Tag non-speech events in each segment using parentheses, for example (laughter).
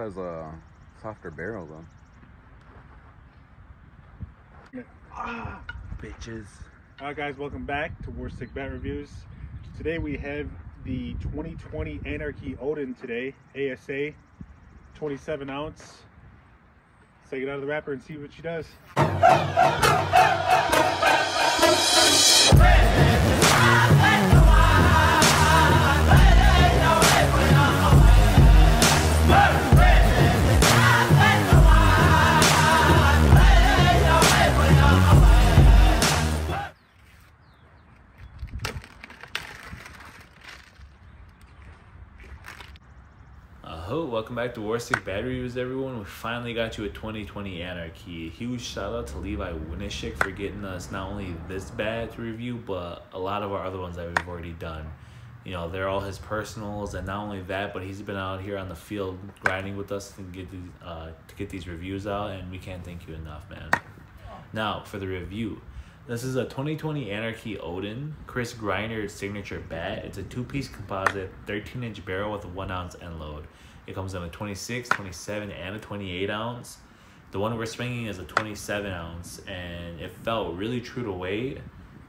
has a softer barrel though. Ah, Bitches. All right, guys, welcome back to War Stick Bat Reviews. Today we have the 2020 Anarchy Odin today, ASA, 27 ounce. Let's take it out of the wrapper and see what she does. Uh, welcome back to Warstick Bat Reviews, everyone. We finally got you a 2020 Anarchy. Huge shout out to Levi Winishik for getting us not only this bad review, but a lot of our other ones that we've already done. You know, they're all his personals, and not only that, but he's been out here on the field grinding with us to get these uh, to get these reviews out, and we can't thank you enough, man. Now for the review. This is a 2020 Anarchy Odin Chris Griner signature bat. It's a two-piece composite, 13-inch barrel with a one-ounce end load. It comes in a 26, 27, and a 28 ounce. The one we're swinging is a 27 ounce, and it felt really true to weight.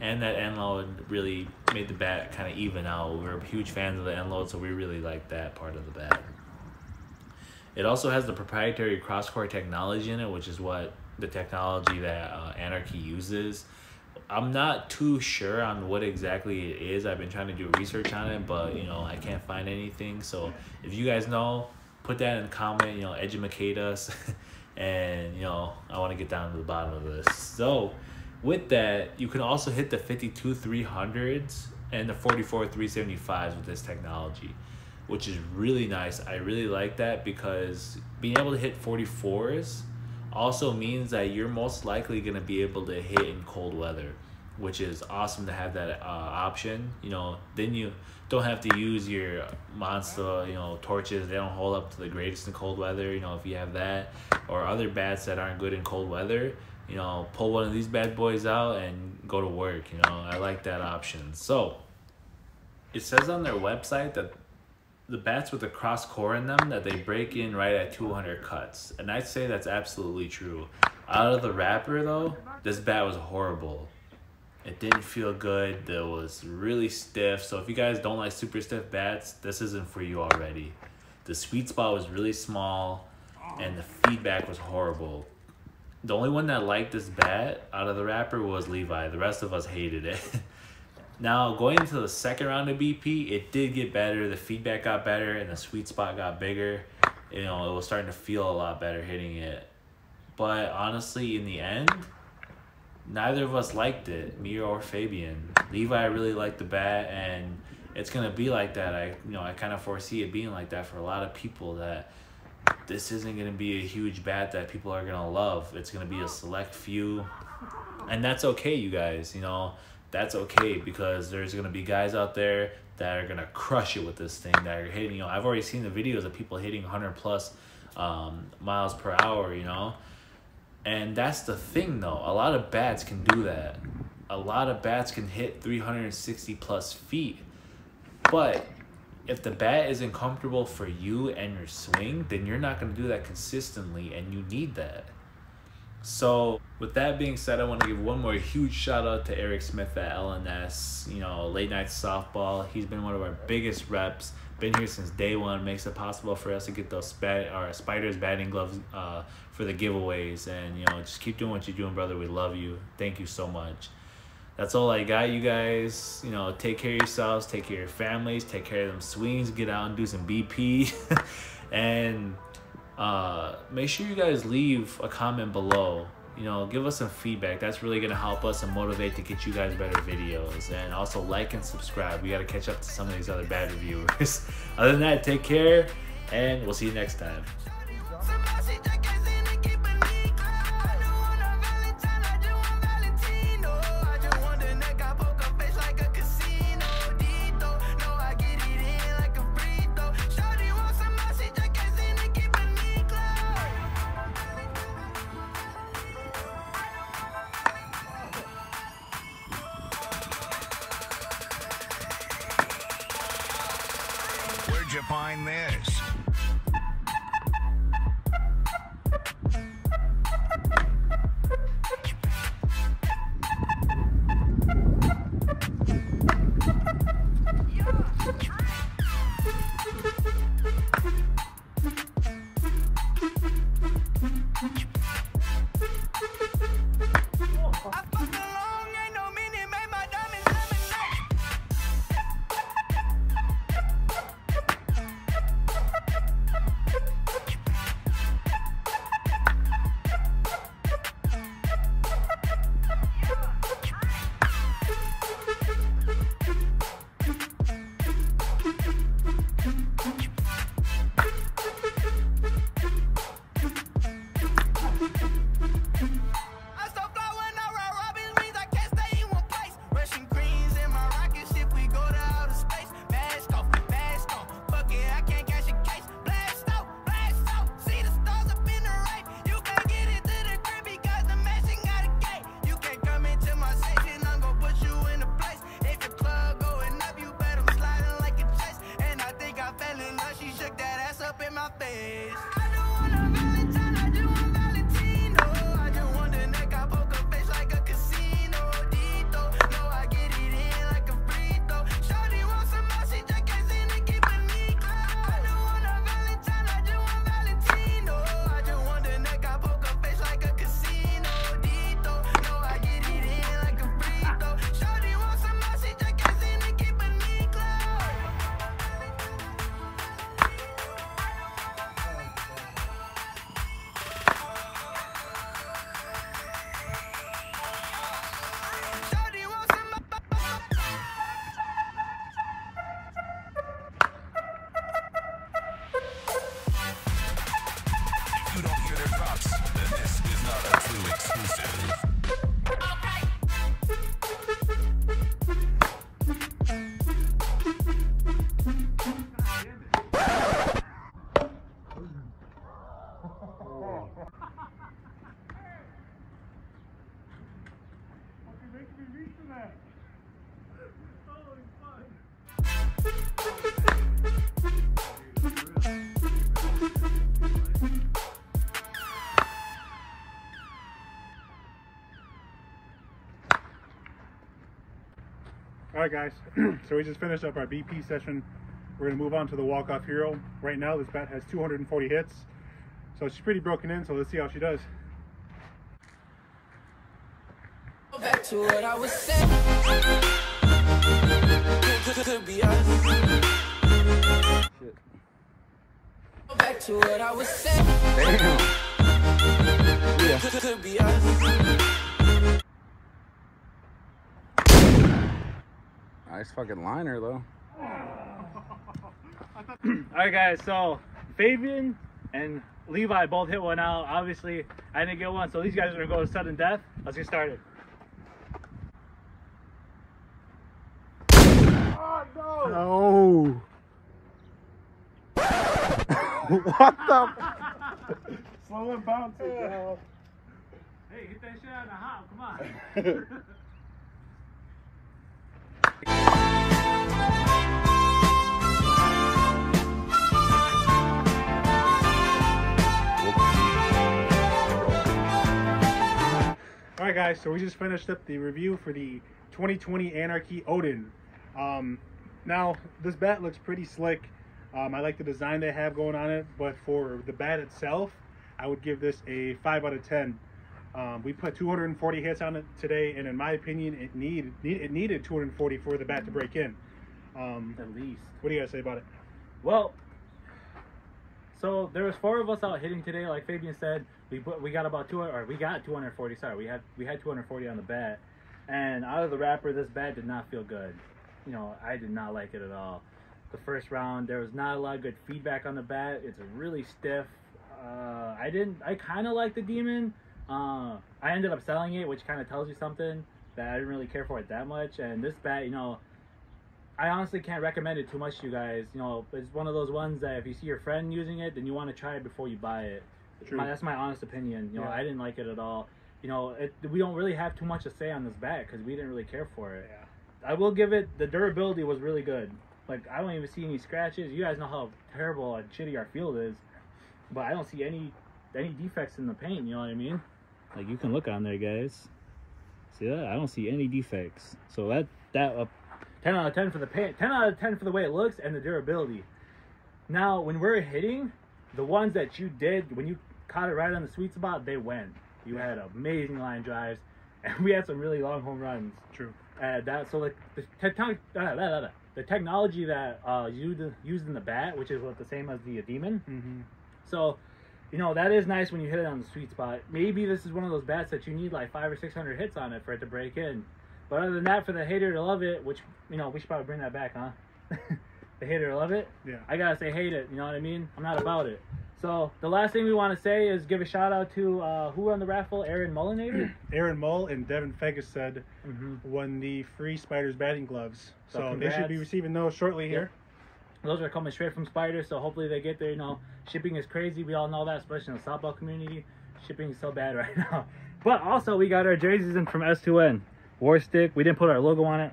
And that end load really made the bat kind of even out. We're huge fans of the end load, so we really like that part of the bat. It also has the proprietary cross-core technology in it, which is what the technology that uh, Anarchy uses. I'm not too sure on what exactly it is. I've been trying to do research on it, but you know I can't find anything. So if you guys know, put that in the comment. You know, educate us, (laughs) and you know I want to get down to the bottom of this. So with that, you can also hit the 52 300s and the 44 375s with this technology, which is really nice. I really like that because being able to hit 44s also means that you're most likely going to be able to hit in cold weather which is awesome to have that uh, option you know then you don't have to use your Monsta you know torches. They don't hold up to the greatest in cold weather you know if you have that or other bats that aren't good in cold weather you know pull one of these bad boys out and go to work you know. I like that option. So it says on their website that the bats with the cross core in them that they break in right at 200 cuts. And i'd say that's absolutely true. Out of the wrapper though this bat was horrible. It didn't feel good. It was really stiff. So if you guys don't like super stiff bats this isn't for you already. The sweet spot was really small and the feedback was horrible. The only one that liked this bat out of the wrapper was levi. The rest of us hated it (laughs) Now, going into the second round of BP, it did get better. The feedback got better and the sweet spot got bigger. You know, it was starting to feel a lot better hitting it. But honestly, in the end, neither of us liked it, me or Fabian. Levi really liked the bat, and it's gonna be like that. I, you know, I kind of foresee it being like that for a lot of people. That this isn't gonna be a huge bat that people are gonna love. It's gonna be a select few, and that's okay, you guys. You know that's okay because there's gonna be guys out there that are gonna crush it with this thing that are hitting. You know, I've already seen the videos of people hitting 100 plus um, miles per hour. You know, and that's the thing though. A lot of bats can do that. A lot of bats can hit 360 plus feet, but if the bat isn't comfortable for you and your swing, then you're not gonna do that consistently, and you need that. So with that being said, I want to give one more huge shout out to Eric Smith at LNS. You know, late night softball. He's been one of our biggest reps. Been here since day one. Makes it possible for us to get those spat our spiders batting gloves uh, for the giveaways. And you know, just keep doing what you're doing, brother. We love you. Thank you so much. That's all I got, you guys. You know, take care of yourselves. Take care of your families. Take care of them swings. Get out and do some BP. (laughs) and uh, make sure you guys leave a comment below. You know give us some feedback. That's really to help us and motivate to get you guys better videos. And also like and subscribe. We got to catch up to some of these other bad reviewers. (laughs) Other than that take care and we'll see you next time Find this? Exclusive. All right, guys. (clears throat) so we just finished up our BP session. We're gonna move on to the walk-off hero. Right now, this bat has 240 hits, so she's pretty broken in. So let's see how she does. Back to what I was saying. Back to what I was saying. Damn. Could, Nice fucking liner though. (laughs) All right, guys. So Fabian and Levi both hit one out. Obviously, I didn't get one, so these guys are gonna go to sudden death. Let's get started. Oh, no. (laughs) (laughs) what the? Slow and bouncy. Hey, hit that shit out of the hop. Come on. Guys. So we just finished up the review for the 2020 Anarchy Odin. Um, now this bat looks pretty slick. Um, I like the design they have going on it, but for the bat itself, I would give this a five out of ten. Um, we put 240 hits on it today, and in my opinion, it need, need it needed 240 for the bat to break in. Um, At least. what do you guys say about it? Well, so there was four of us out hitting today. Like Fabian said, we put, we got about two or we got 240. Sorry, we had we had 240 on the bat, and out of the wrapper, this bat did not feel good. You know, I did not like it at all. The first round, there was not a lot of good feedback on the bat. It's really stiff. Uh, I didn't. I kind of like the demon. Uh, I ended up selling it, which kind of tells you something that I didn't really care for it that much. And this bat, you know, I honestly can't recommend it too much to you guys. You know, it's one of those ones that if you see your friend using it, then you want to try it before you buy it. True. My, that's my honest opinion. You know, Yeah. I didn't like it at all. You know, it, we don't really have too much to say on this bat because we didn't really care for it. Yeah. I will give it the durability was really good. Like I don't even see any scratches. You guys know how terrible and shitty our field is, but I don't see any any defects in the paint. You know what I mean? Like you can look on there, guys. See that? I don't see any defects. So that that uh, ten out of ten for the paint, ten out of ten for the way it looks and the durability. Now when we're hitting, the ones that you did when you caught it right on the sweet spot, they went. You had amazing line drives, (laughs) and we had some really long home runs. True. Uh, that so like the technology, the technology that uh used used in the bat, which is what the same as the demon. Mm-hmm. So, you know that is nice when you hit it on the sweet spot. Maybe this is one of those bats that you need like five or six hundred hits on it for it to break in. But other than that, for the hater to love it, which you know we should probably bring that back, huh? (laughs) the hater to love it. Yeah. I gotta say hate it. You know what I mean? I'm not about it. So the last thing we want to say is give a shout out to uh, who won the raffle, Aaron Mullinator. (clears throat) Aaron Mull and Devin Fegus said mm-hmm. won the free Spiders batting gloves. So So, they should be receiving those shortly here. Those are coming straight from Spider, so hopefully they get there. You know, shipping is crazy. We all know that, especially in the softball community. Shipping is so bad (laughs) right now. But also, we got our jerseys in from S2N. War Stick. We didn't put our logo on it.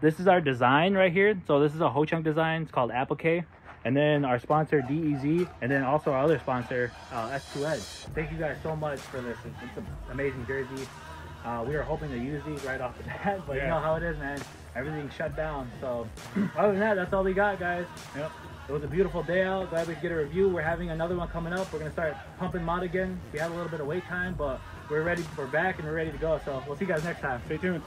This is our design right here. So this is a Ho Chunk design. It's called Applique. And then our sponsor DEZ, and then also our other sponsor uh, S2 Edge. Thank you guys so much for this. It's, an amazing jersey. Uh, we were hoping to use these right off the (laughs) bat, but you know how it is, man. Everything's shut down. So, (clears throat) other than that, that's all we got, guys. Yep. It was a beautiful day out. Glad we could get a review. We're having another one coming up. We're gonna start pumping mod again. We had a little bit of wait time, but we're ready. We're back and we're ready to go. So we'll see you guys next time. Stay tuned.